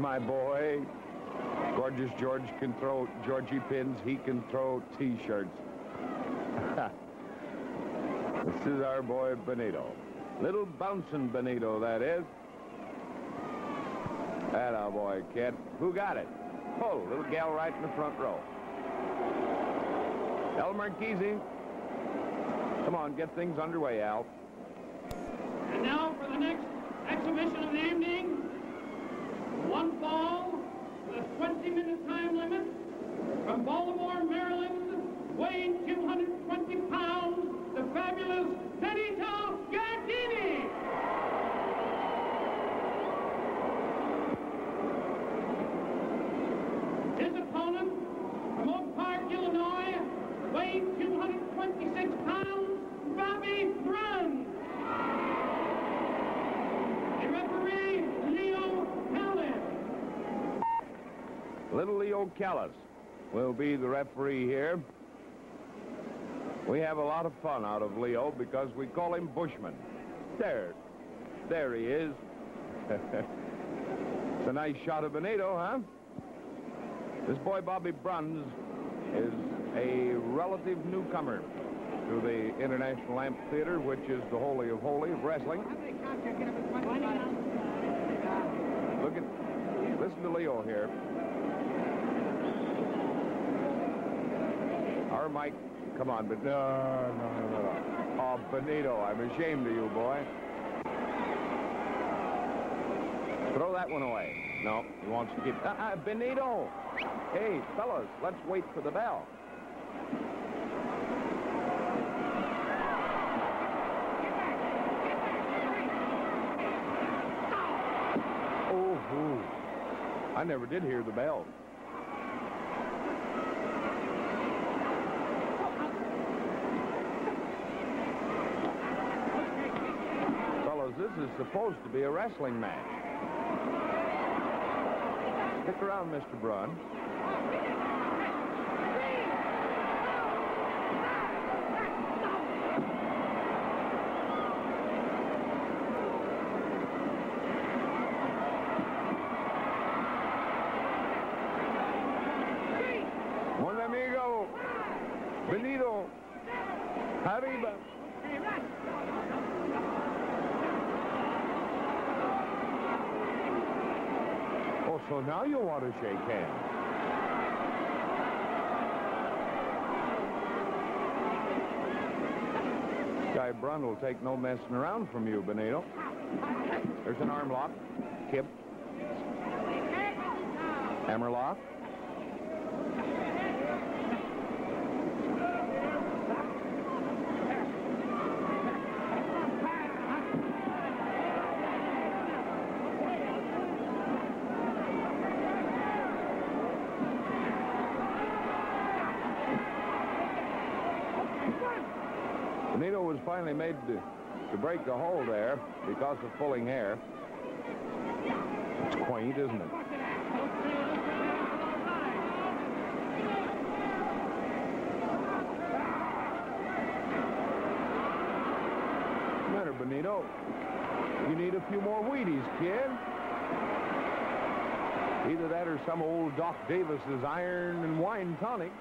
My boy. Gorgeous George can throw Georgie pins. He can throw T-shirts. this is our boy Benito. Little bouncing Benito, that is. That our boy, kid. Who got it? Oh, little gal right in the front row. El Marchese. Come on, get things underway, Al. And now for the next exhibition of the evening. One fall with a 20-minute time limit from Baltimore, Maryland, weighing 220 pounds, the fabulous Benito Gardini. His opponent from Oak Park, Illinois, weighing 226 pounds, Bobby Brun. The referee, Leo Callis. Little Leo Callis will be the referee here. We have a lot of fun out of Leo because we call him Bushman. There. There he is. it's a nice shot of Benito, huh? This boy, Bobby Bruns, is a relative newcomer to the International Amphitheater, which is the holy of holy of wrestling. Look at, listen to Leo here. Mike, come on, but no, no, no, no. Oh, Benito, I'm ashamed of you, boy. Throw that one away. No, he wants to keep. Uh, uh, Benito! Hey, fellas, let's wait for the bell. Oh. I never did hear the bell. Fellas, this is supposed to be a wrestling match. Stick around, Mr. Brun. Mon amigo, Benito, arriba. Oh, so now you want to shake hands. Guy Brun will take no messing around from you, Benito. There's an arm lock. Kip. Hammer lock. Benito was finally made to, to break the hole there because of pulling hair. It's quaint, isn't it? Matter, Benito. You need a few more Wheaties, kid. Either that or some old Doc Davis's iron and wine tonic.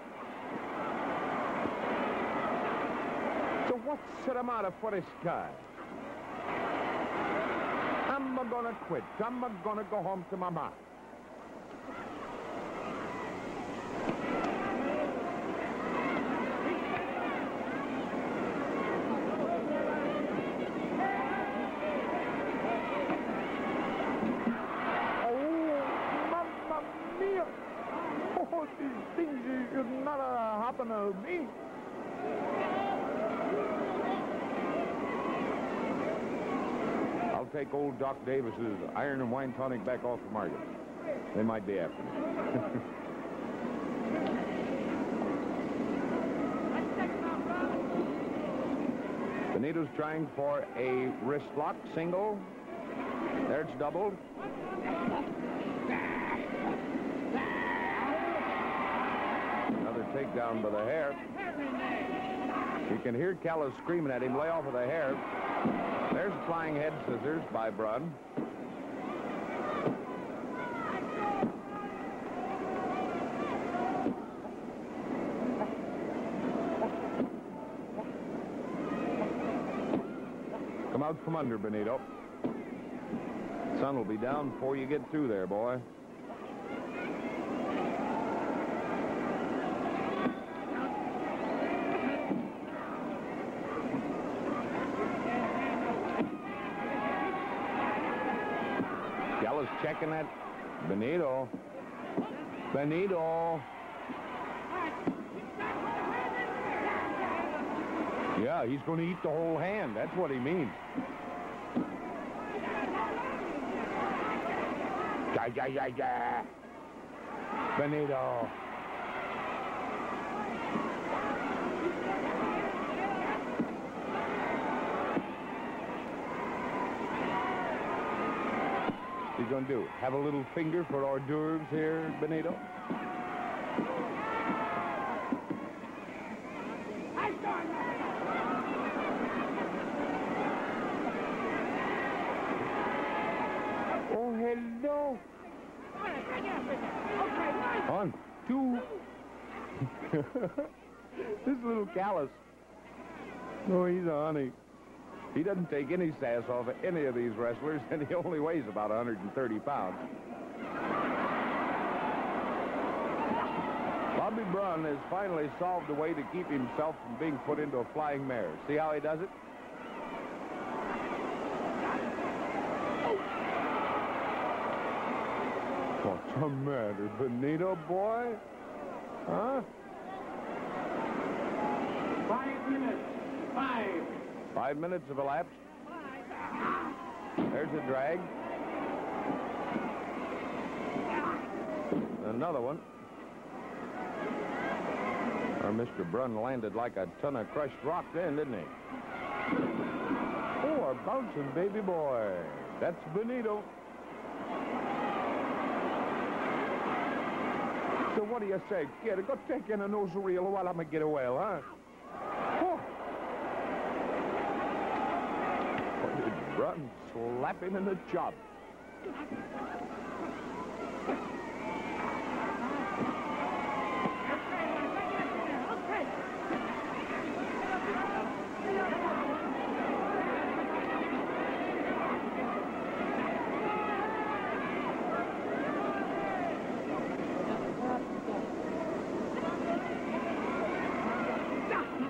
What's the matter for this guy? I'm gonna quit. I'm gonna go home to mama. Oh, mamma mia! Oh, these things should not uh, happen to me. I'll take old Doc Davis's iron and wine tonic back off the market. They might be after me. Benito's trying for a wrist lock single. There it's doubled. Another takedown by the hair. You can hear Callis screaming at him, lay off of the hair. There's flying head scissors by Brun. Come out from under, Benito. Sun will be down before you get through there, boy. Checking that. Benito. Benito. Yeah, he's going to eat the whole hand. That's what he means. Ja, ja, ja, ja. Benito. Going to do? Have a little finger for hors d'oeuvres here, Benito? Oh, hello. One, two. this little Callis. Oh, he's a honey. He doesn't take any sass off of any of these wrestlers, and he only weighs about 130 pounds. Bobby Brun has finally solved a way to keep himself from being put into a flying mare. See how he does it? What's the matter, Benito boy? Huh? Five minutes. Five. Five minutes have elapsed. There's a drag. Another one. Our Mr. Brun landed like a ton of crushed rock then, didn't he? Oh, a bouncing baby boy. That's Benito. So what do you say, kid? Go take in a nose reel while I'm a get away, huh? Did Brun slap him in the job.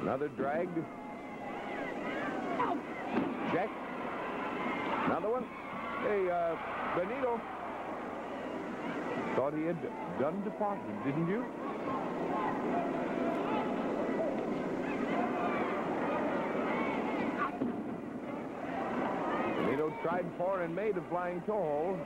Another drag. Check. Another one. Hey, uh, Benito. Thought he had done departed, didn't you? Benito tried for and made a flying toe hold.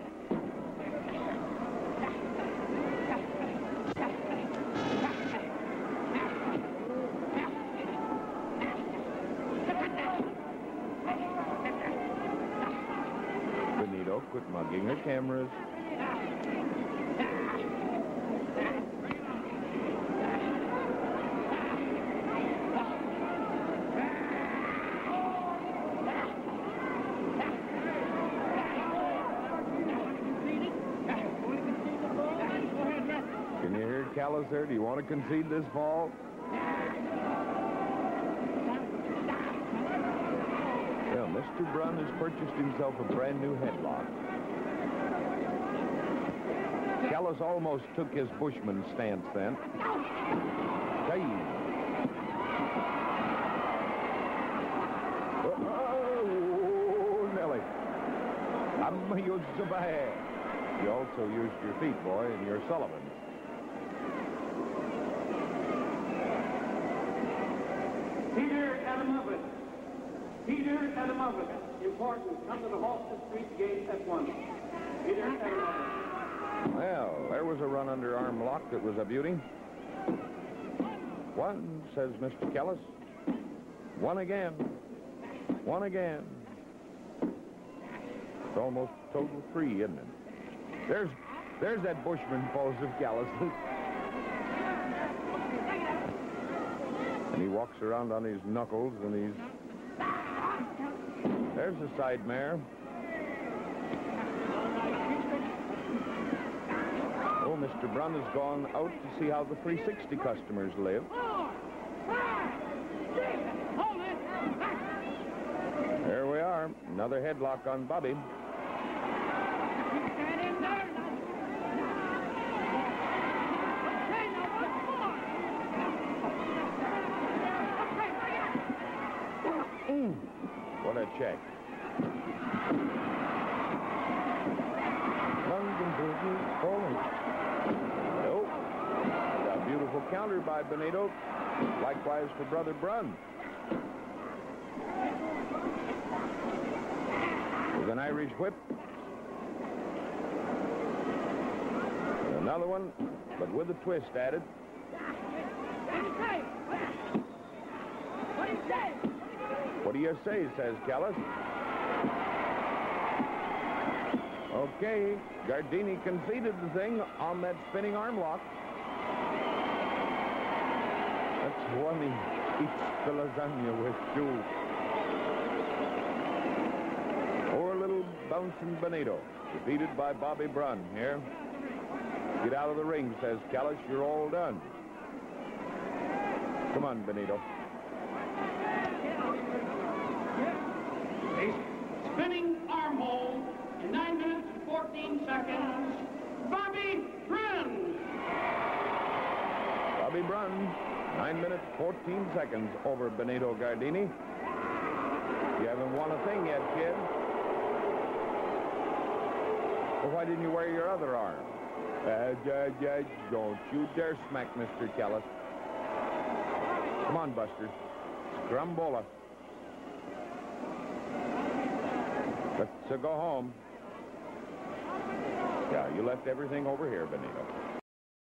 Benito, quit mugging her cameras. Can you hear Callis there? Do you want to concede this? Well, Mr. Brun has purchased himself a brand new headlock. Callis almost took his Bushman stance then. Hey. Oh, Nelly. I'm bad. You also used your feet, boy, and your Sullivan. Peter Adamovich. Peter Adamovich. Important. Come to the Halsted Street gate at once. Peter Adamovich. Well, there was a run under arm lock that was a beauty. One, says Mr. Callis. One again. One again. It's almost total three, isn't it? There's there's that bushman pose of Callis. and he walks around on his knuckles and he's... There's the side mare. Mr. Brun has gone out to see how the 360 customers live. There we are. Another headlock on Bobby. Hmm. What a check. Counter by Benito. Likewise for Brother Brun. With an Irish whip. Another one, but with a twist added. What do you say, says Callis. Okay, Gardini conceded the thing on that spinning arm lock. That's one eats the lasagna with, too. Poor little bouncing Benito, defeated by Bobby Brun here. Get out of the ring, says Callis. You're all done. Come on, Benito. A spinning armhole in 9 minutes and 14 seconds. Bobby Brun. Bobby Brun, 9 minutes, 14 seconds over Benito Gardini. You haven't won a thing yet, kid. Well, why didn't you wear your other arm? Uh, uh, uh, don't you dare smack Mr. Callis. Come on, Buster. Scrumbola. Let's uh, go home. Yeah, you left everything over here, Benito.